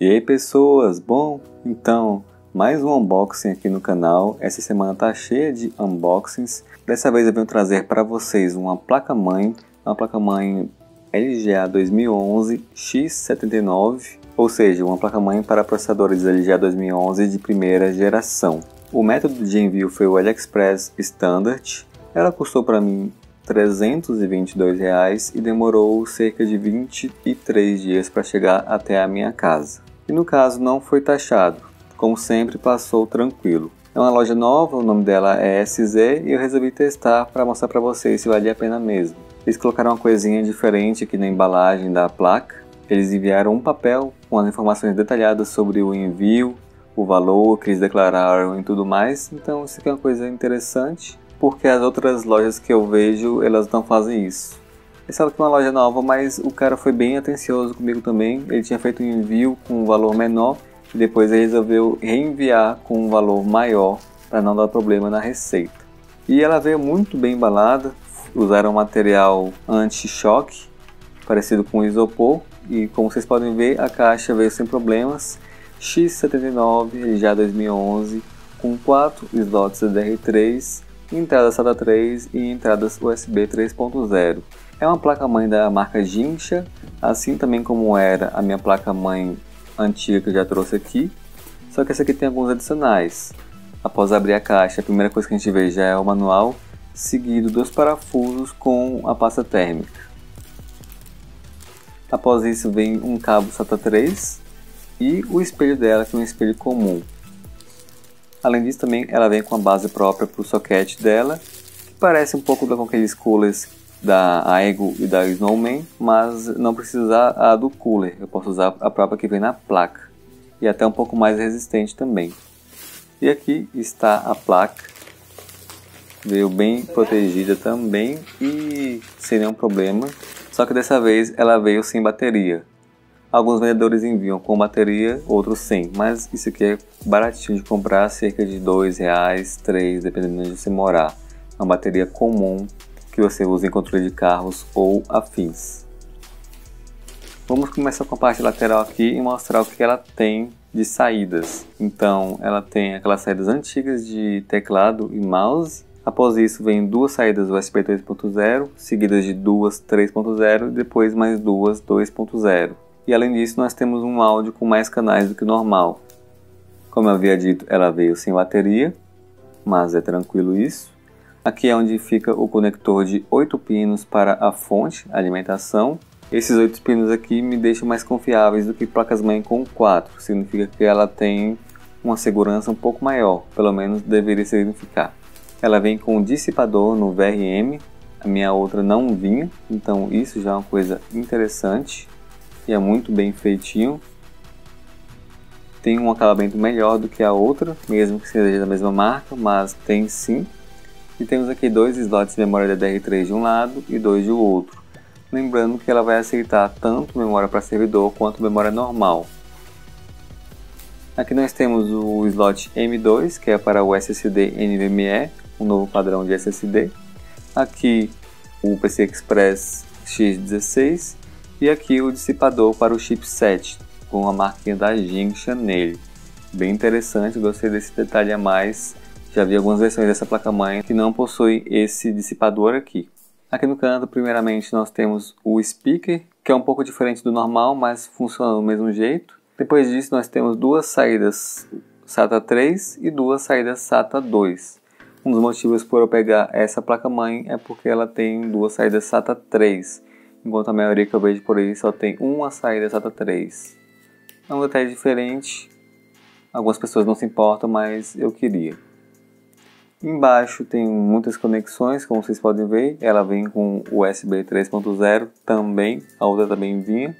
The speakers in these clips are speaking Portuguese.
E aí pessoas, bom, então mais um unboxing aqui no canal. Essa semana tá cheia de unboxings. Dessa vez eu venho trazer para vocês uma placa-mãe, uma placa-mãe LGA 2011 X79, ou seja, uma placa-mãe para processadores LGA 2011 de primeira geração. O método de envio foi o AliExpress Standard. Ela custou para mim 322 reais e demorou cerca de 23 dias para chegar até a minha casa e no caso não foi taxado, como sempre passou tranquilo. É uma loja nova, o nome dela é SZ e eu resolvi testar para mostrar para vocês se valia a pena mesmo. Eles colocaram uma coisinha diferente aqui na embalagem da placa. Eles enviaram um papel com as informações detalhadas sobre o envio, o valor que eles declararam e tudo mais. Então isso aqui é uma coisa interessante, porque as outras lojas que eu vejo, elas não fazem isso. Aqui é uma loja nova, mas o cara foi bem atencioso comigo também. Ele tinha feito um envio com um valor menor e depois ele resolveu reenviar com um valor maior para não dar problema na receita. E ela veio muito bem embalada, usaram material anti-choque, parecido com isopor, e como vocês podem ver, a caixa veio sem problemas. X79 já 2011 com 4 slots DDR3, entradas SATA 3 e entradas USB 3.0. É uma placa-mãe da marca Jinsha, assim também como era a minha placa-mãe antiga que eu já trouxe aqui, só que essa aqui tem alguns adicionais. Após abrir a caixa, a primeira coisa que a gente vê já é o manual, seguido dos parafusos com a pasta térmica. Após isso vem um cabo SATA 3 e o espelho dela, que é um espelho comum. Além disso, também ela vem com a base própria para o soquete dela, que parece um pouco com aqueles coolers da Aego e da Snowman, mas não precisa usar a do cooler, eu posso usar a própria que vem na placa e até um pouco mais resistente também. E aqui está a placa, veio bem protegida também e sem nenhum problema, só que dessa vez ela veio sem bateria. Alguns vendedores enviam com bateria, outros sem, mas isso aqui é baratinho de comprar, cerca de dois reais, três, dependendo de você morar. Uma bateria comum que você usa em controle de carros ou afins. Vamos começar com a parte lateral aqui e mostrar o que ela tem de saídas. Então, ela tem aquelas saídas antigas de teclado e mouse. Após isso, vem duas saídas USB 2.0, seguidas de duas 3.0 e depois mais duas 2.0. E além disso, nós temos um áudio com mais canais do que o normal. Como eu havia dito, ela veio sem bateria, mas é tranquilo isso. Aqui é onde fica o conector de 8 pinos para a fonte, alimentação. Esses 8 pinos aqui me deixam mais confiáveis do que placas-mãe com 4, significa que ela tem uma segurança um pouco maior, pelo menos deveria significar. Ela vem com um dissipador no VRM, a minha outra não vinha, então isso já é uma coisa interessante e é muito bem feitinho. Tem um acabamento melhor do que a outra, mesmo que seja da mesma marca, mas tem sim. E temos aqui dois slots de memória DDR3 de um lado e dois do outro. Lembrando que ela vai aceitar tanto memória para servidor quanto memória normal. Aqui nós temos o slot M2, que é para o SSD NVMe, um novo padrão de SSD. Aqui o PC Express X16 e aqui o dissipador para o chipset, com a marquinha da Jinsha nele. Bem interessante, gostei desse detalhe a mais já vi algumas versões dessa placa-mãe que não possui esse dissipador aqui. Aqui no canto, primeiramente, nós temos o speaker, que é um pouco diferente do normal, mas funciona do mesmo jeito. Depois disso, nós temos duas saídas SATA 3 e duas saídas SATA 2. Um dos motivos por eu pegar essa placa-mãe é porque ela tem duas saídas SATA 3, enquanto a maioria que eu vejo por aí só tem uma saída SATA 3. É um detalhe diferente, algumas pessoas não se importam, mas eu queria. Embaixo tem muitas conexões, como vocês podem ver. Ela vem com USB 3.0 também, a outra também vinha.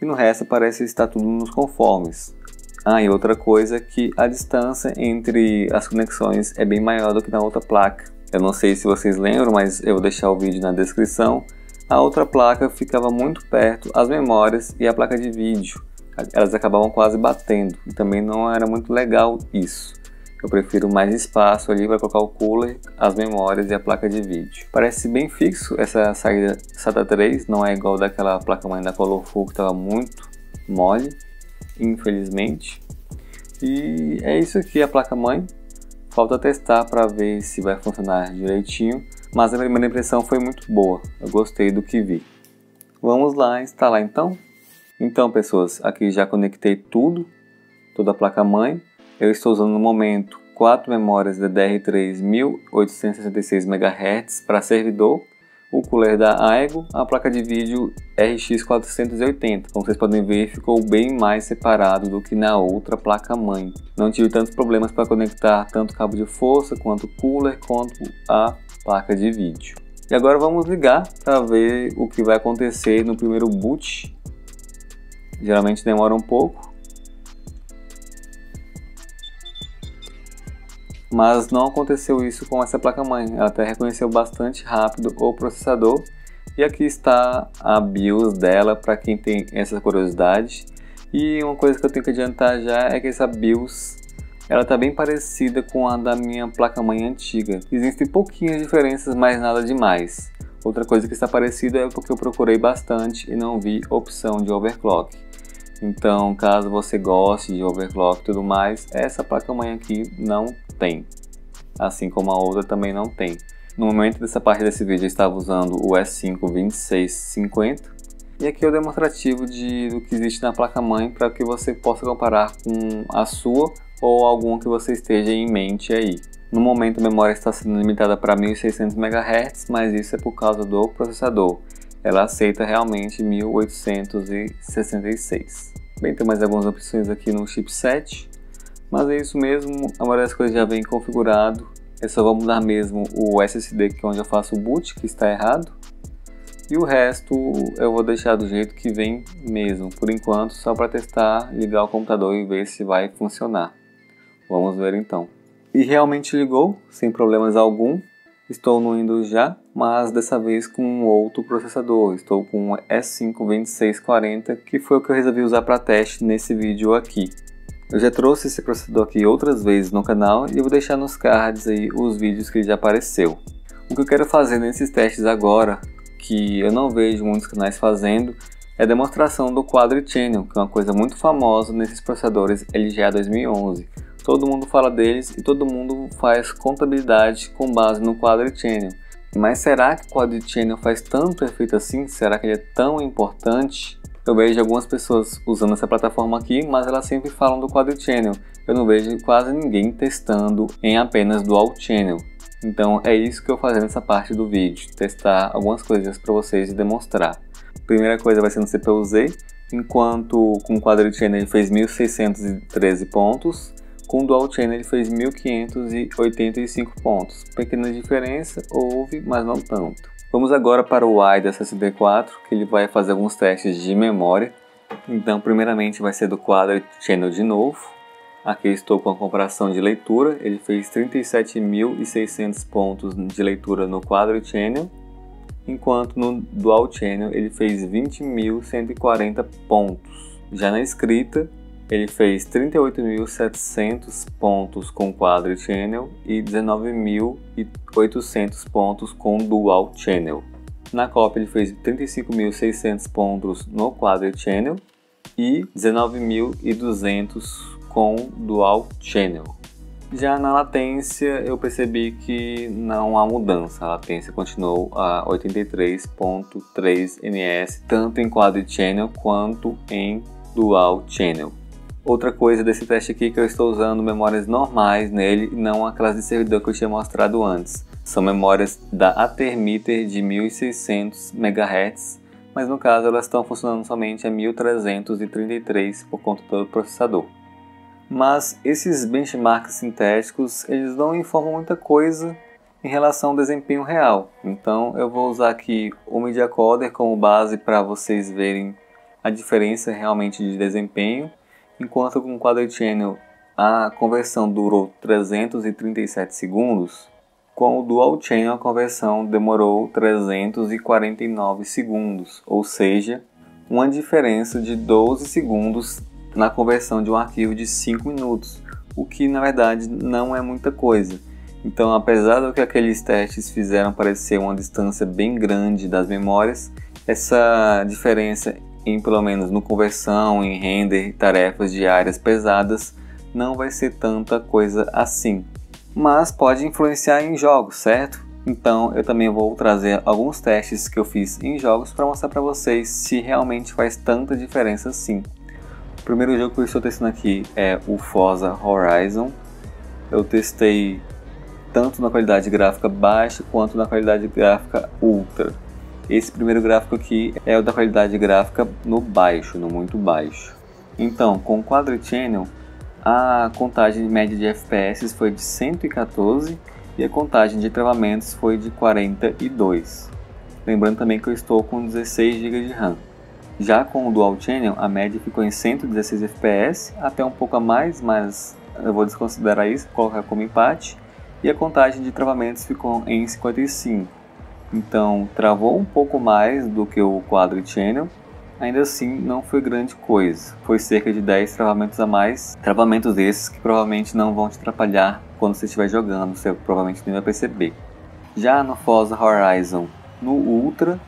E no resto parece estar tudo nos conformes. Ah, e outra coisa é que a distância entre as conexões é bem maior do que na outra placa. Eu não sei se vocês lembram, mas eu vou deixar o vídeo na descrição. A outra placa ficava muito perto as memórias e a placa de vídeo. Elas acabavam quase batendo e também não era muito legal isso. Eu prefiro mais espaço ali para colocar o cooler, as memórias e a placa de vídeo. Parece bem fixo essa saída SATA 3, não é igual daquela placa-mãe da Colorful que estava muito mole. infelizmente. E é isso aqui a placa-mãe. Falta testar para ver se vai funcionar direitinho, mas a primeira impressão foi muito boa. Eu gostei do que vi. Vamos lá instalar então. Então, pessoas, aqui já conectei tudo, toda a placa-mãe. Eu estou usando no momento quatro memórias DDR3 1866 MHz para servidor, o cooler da Aigo, a placa de vídeo RX 480. Como vocês podem ver, ficou bem mais separado do que na outra placa-mãe. Não tive tantos problemas para conectar tanto cabo de força quanto cooler quanto a placa de vídeo. E agora vamos ligar para ver o que vai acontecer no primeiro boot. Geralmente demora um pouco, mas não aconteceu isso com essa placa-mãe. Ela até reconheceu bastante rápido o processador. E aqui está a BIOS dela para quem tem essa curiosidade. E uma coisa que eu tenho que adiantar já é que essa BIOS ela está bem parecida com a da minha placa-mãe antiga. Existem pouquinhas diferenças, mas nada demais. Outra coisa que está parecida é porque eu procurei bastante e não vi opção de overclock. Então, caso você goste de overclock e tudo mais, essa placa-mãe aqui não tem, assim como a outra também não tem. No momento dessa parte desse vídeo eu estava usando o S5 2650 e aqui é o demonstrativo de, do que existe na placa-mãe para que você possa comparar com a sua ou algum que você esteja em mente aí. No momento a memória está sendo limitada para 1600 MHz, mas isso é por causa do processador. Ela aceita realmente 1866. Bem, tem mais algumas opções aqui no chipset. Mas é isso mesmo, a maioria das coisas já vem configurado. Eu só vou mudar mesmo o SSD que é onde eu faço o boot, que está errado. E o resto eu vou deixar do jeito que vem mesmo, por enquanto, só para testar, ligar o computador e ver se vai funcionar. Vamos ver então. E realmente ligou, sem problemas algum. Estou no Windows já, mas dessa vez com um outro processador. Estou com o S5 2640, que foi o que eu resolvi usar para teste nesse vídeo aqui. Eu já trouxe esse processador aqui outras vezes no canal e vou deixar nos cards aí os vídeos que ele já apareceu. O que eu quero fazer nesses testes agora, que eu não vejo muitos canais fazendo, é a demonstração do Quadro Channel, que é uma coisa muito famosa nesses processadores LGA 2011. Todo mundo fala deles e todo mundo faz contabilidade com base no Quadro Channel. Mas será que o Quadro Channel faz tanto efeito assim? Será que ele é tão importante? Eu vejo algumas pessoas usando essa plataforma aqui, mas elas sempre falam do Quad Channel. Eu não vejo quase ninguém testando em apenas Dual Channel. Então é isso que eu vou fazer nessa parte do vídeo, testar algumas coisas para vocês e demonstrar. Primeira coisa vai ser no CPU Z, enquanto com o Quad Channel ele fez 1613 pontos, com o Dual Channel ele fez 1585 pontos. Pequena diferença houve, mas não tanto. Vamos agora para o AI da SSD4, que ele vai fazer alguns testes de memória. Então, primeiramente vai ser do quadro Channel de novo. Aqui estou com a comparação de leitura. Ele fez 37.600 pontos de leitura no quadro Channel, enquanto no Dual Channel ele fez 20.140 pontos. Já na escrita, ele fez 38.700 pontos com Quadro Channel e 19.800 pontos com Dual Channel. Na cópia ele fez 35.600 pontos no Quadro Channel e 19.200 com Dual Channel. Já na latência eu percebi que não há mudança, a latência continuou a 83.3 ns tanto em Quad Channel quanto em Dual Channel. Outra coisa desse teste aqui é que eu estou usando memórias normais nele, não aquelas de servidor que eu tinha mostrado antes. São memórias da Atermeter de 1600 MHz, mas no caso elas estão funcionando somente a 1333 por conta do processador. Mas esses benchmarks sintéticos, eles não informam muita coisa em relação ao desempenho real. Então eu vou usar aqui o Media Coder como base para vocês verem a diferença realmente de desempenho Enquanto com o Quadro Channel a conversão durou 337 segundos, com o Dual Channel a conversão demorou 349 segundos, ou seja, uma diferença de 12 segundos na conversão de um arquivo de 5 minutos, o que na verdade não é muita coisa. Então, apesar do que aqueles testes fizeram parecer uma distância bem grande das memórias, essa diferença em pelo menos no conversão, em render, tarefas diárias pesadas, não vai ser tanta coisa assim. Mas pode influenciar em jogos, certo? Então eu também vou trazer alguns testes que eu fiz em jogos para mostrar para vocês se realmente faz tanta diferença assim. O primeiro jogo que eu estou testando aqui é o Forza Horizon. Eu testei tanto na qualidade gráfica baixa quanto na qualidade gráfica ultra. Esse primeiro gráfico aqui é o da qualidade gráfica no baixo, no muito baixo. Então, com o Quadro Channel, a contagem média de FPS foi de 114 e a contagem de travamentos foi de 42. Lembrando também que eu estou com 16 GB de RAM. Já com o Dual Channel, a média ficou em 116 FPS, até um pouco a mais, mas eu vou desconsiderar isso, colocar como empate. E a contagem de travamentos ficou em 55. Então, travou um pouco mais do que o Quadro Channel, ainda assim não foi grande coisa. Foi cerca de 10 travamentos a mais, travamentos esses que provavelmente não vão te atrapalhar quando você estiver jogando, você provavelmente nem vai perceber. Já no Forza Horizon, no Ultra,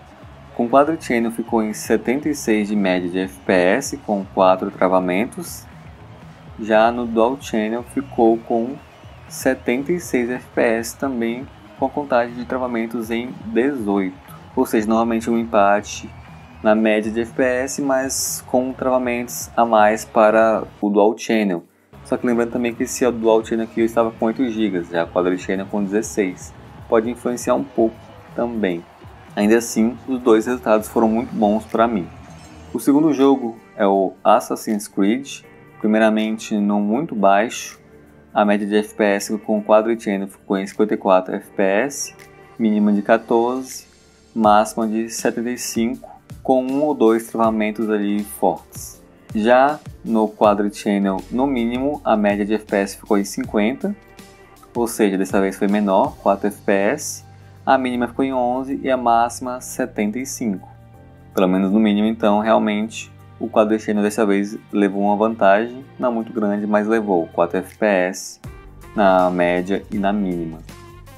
com quadro channel ficou em 76 de média de FPS com 4 travamentos. Já no Dual Channel ficou com 76 FPS também com a contagem de travamentos em 18. Ou seja, normalmente um empate na média de FPS, mas com travamentos a mais para o Dual Channel. Só que lembrando também que esse Dual Channel aqui eu estava com 8 GB, já Quadro Channel com 16. Pode influenciar um pouco também. Ainda assim, os dois resultados foram muito bons para mim. O segundo jogo é o Assassin's Creed, primeiramente no muito baixo, a média de FPS com quadro channel ficou em 54 FPS, mínima de 14, máxima de 75, com um ou dois travamentos ali fortes. Já no quadro channel, no mínimo, a média de FPS ficou em 50, ou seja, dessa vez foi menor, 4 FPS, a mínima ficou em 11 e a máxima 75. Pelo menos no mínimo, então, realmente o channel dessa vez levou uma vantagem, não muito grande, mas levou 4 FPS na média e na mínima.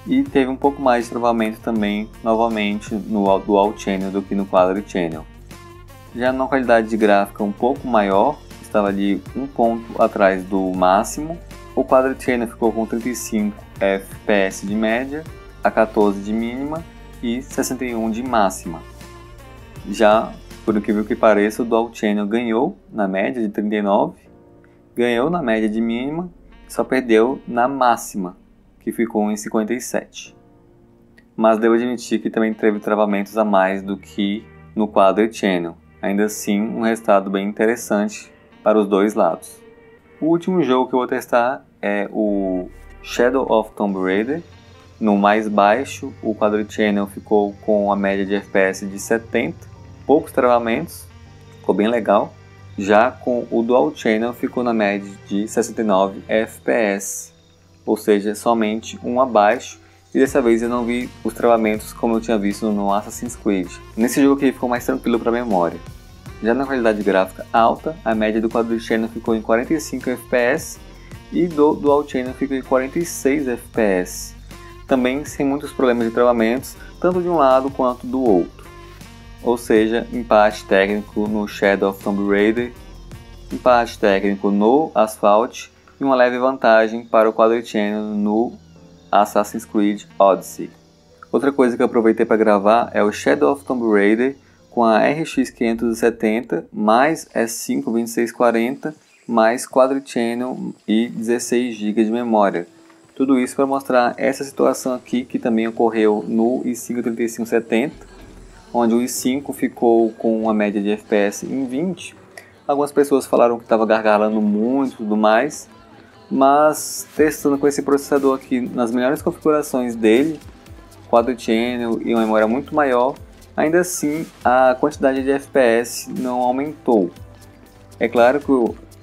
E teve um pouco mais de travamento também, novamente, no Dual Channel do que no Quadro Channel. Já na qualidade de gráfica um pouco maior, estava ali um ponto atrás do máximo. O Quadro Channel ficou com 35 FPS de média, a 14 de mínima e 61 de máxima. Já, por incrível que pareça, o Dual Channel ganhou na média de 39, ganhou na média de mínima, só perdeu na máxima, que ficou em 57. Mas devo admitir que também teve travamentos a mais do que no Quadro Channel. Ainda assim, um resultado bem interessante para os dois lados. O último jogo que eu vou testar é o Shadow of Tomb Raider, no mais baixo, o quadro channel ficou com a média de FPS de 70, poucos travamentos, ficou bem legal. Já com o dual channel ficou na média de 69 FPS, ou seja, somente um abaixo. E dessa vez eu não vi os travamentos como eu tinha visto no Assassin's Creed. Nesse jogo aqui ficou mais tranquilo para a memória. Já na qualidade gráfica alta, a média do quadro channel ficou em 45 FPS e do dual channel ficou em 46 FPS também sem muitos problemas de travamentos, tanto de um lado quanto do outro. Ou seja, empate técnico no Shadow of Tomb Raider, empate técnico no Asphalt e uma leve vantagem para o Quadrichannel no Assassin's Creed Odyssey. Outra coisa que eu aproveitei para gravar é o Shadow of Tomb Raider com a RX 570 mais S5 2640 mais Quadrichannel e 16 GB de memória tudo isso para mostrar essa situação aqui que também ocorreu no i5 3570, onde o i5 ficou com uma média de FPS em 20. Algumas pessoas falaram que estava gargalando muito e tudo mais, mas testando com esse processador aqui nas melhores configurações dele, quadro channel e uma memória muito maior, ainda assim a quantidade de FPS não aumentou. É claro que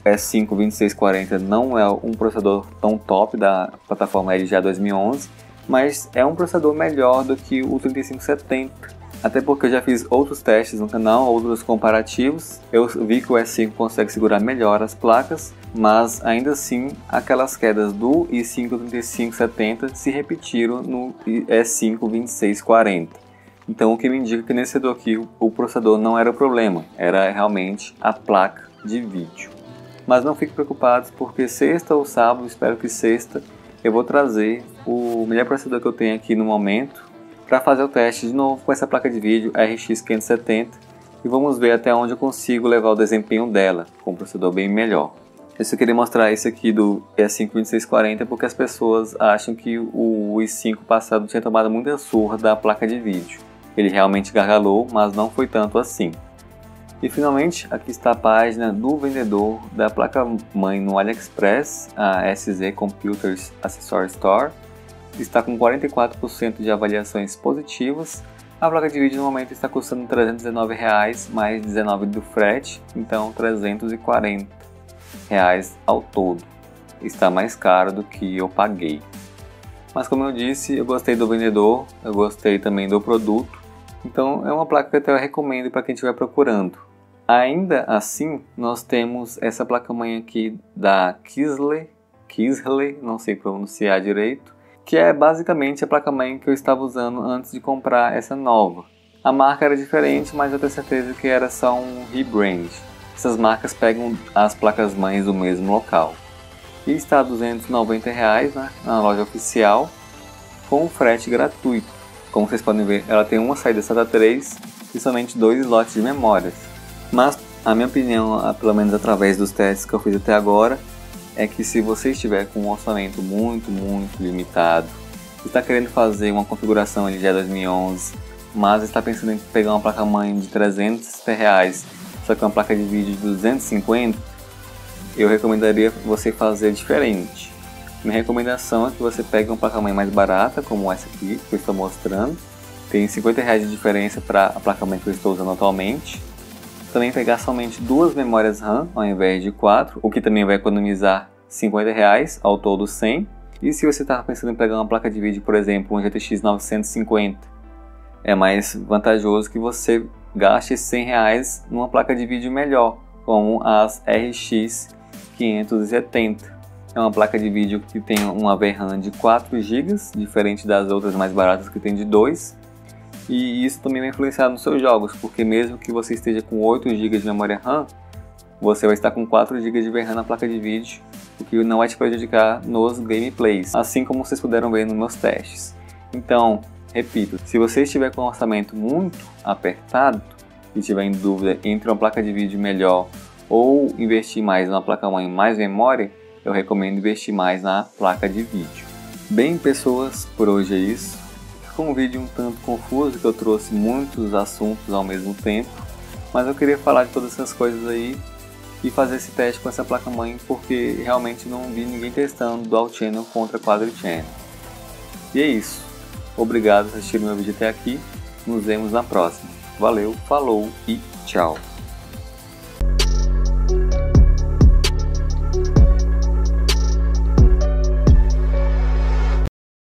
S5 2640 não é um processador tão top da plataforma LGA 2011, mas é um processador melhor do que o 3570. Até porque eu já fiz outros testes no canal, outros comparativos. Eu vi que o S5 consegue segurar melhor as placas, mas ainda assim aquelas quedas do i5 3570 se repetiram no S5 2640. Então o que me indica que nesse aqui o processador não era o problema, era realmente a placa de vídeo. Mas não fiquem preocupados porque sexta ou sábado, espero que sexta, eu vou trazer o melhor processador que eu tenho aqui no momento para fazer o teste de novo com essa placa de vídeo RX 570 e vamos ver até onde eu consigo levar o desempenho dela com um processador bem melhor. Eu só queria mostrar esse aqui do E5 2640 porque as pessoas acham que o i5 passado tinha tomado muita surra da placa de vídeo. Ele realmente gargalou, mas não foi tanto assim. E finalmente, aqui está a página do vendedor da placa-mãe no AliExpress, a SZ Computers Accessory Store. Está com 44% de avaliações positivas. A placa de vídeo no momento está custando 319 reais, mais 19 do frete, então 340 reais ao todo. Está mais caro do que eu paguei. Mas como eu disse, eu gostei do vendedor, eu gostei também do produto. Então é uma placa que eu até recomendo para quem estiver procurando. Ainda assim, nós temos essa placa-mãe aqui da Kisley, Kisley, não sei pronunciar direito, que é basicamente a placa-mãe que eu estava usando antes de comprar essa nova. A marca era diferente, mas eu tenho certeza que era só um rebrand. Essas marcas pegam as placas-mães do mesmo local. E está a 290 reais né, na loja oficial, com frete gratuito. Como vocês podem ver, ela tem uma saída SATA 3 e somente dois slots de memórias. Mas a minha opinião, pelo menos através dos testes que eu fiz até agora, é que se você estiver com um orçamento muito, muito limitado, está querendo fazer uma configuração já 2011, mas está pensando em pegar uma placa-mãe de 300 reais, só que uma placa de vídeo de 250, eu recomendaria você fazer diferente. Minha recomendação é que você pegue uma placa-mãe mais barata, como essa aqui que eu estou mostrando. Tem 50 reais de diferença para a placa-mãe que eu estou usando atualmente também pegar somente duas memórias RAM ao invés de quatro, o que também vai economizar 50 reais, ao todo 100. E se você está pensando em pegar uma placa de vídeo, por exemplo, um GTX 950, é mais vantajoso que você gaste 100 reais numa placa de vídeo melhor, como as RX 570. É uma placa de vídeo que tem uma VRAM de 4 GB, diferente das outras mais baratas que tem de 2 e isso também vai influenciar nos seus jogos, porque mesmo que você esteja com 8 GB de memória RAM, você vai estar com 4 GB de VRAM na placa de vídeo, o que não vai te prejudicar nos gameplays, assim como vocês puderam ver nos meus testes. Então, repito, se você estiver com um orçamento muito apertado e estiver em dúvida entre uma placa de vídeo melhor ou investir mais numa placa-mãe mais memória, eu recomendo investir mais na placa de vídeo. Bem, pessoas, por hoje é isso foi um vídeo um tanto confuso, que eu trouxe muitos assuntos ao mesmo tempo, mas eu queria falar de todas essas coisas aí e fazer esse teste com essa placa-mãe, porque realmente não vi ninguém testando Dual Channel contra Quadro Channel. E é isso. Obrigado por assistir meu vídeo até aqui. Nos vemos na próxima. Valeu, falou e tchau.